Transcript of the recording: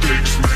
mistakes